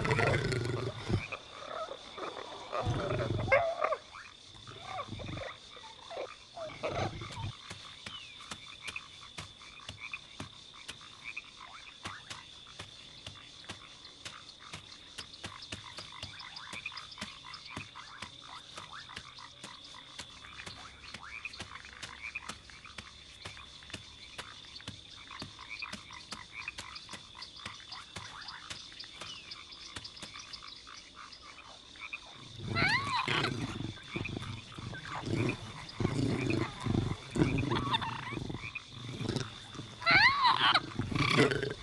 すいません。Yeah.